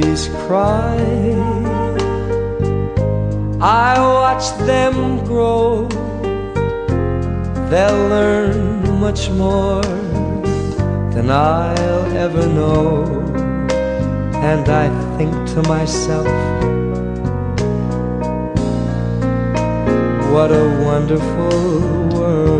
babies cry. I watch them grow. They'll learn much more than I'll ever know. And I think to myself, what a wonderful world.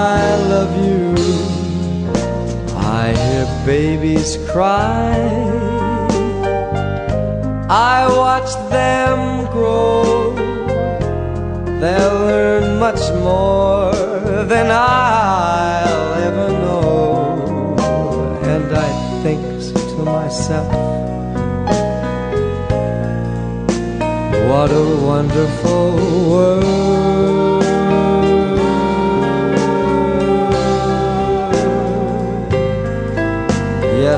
babies cry. I watch them grow. They'll learn much more than I'll ever know. And I think to myself, what a wonderful world.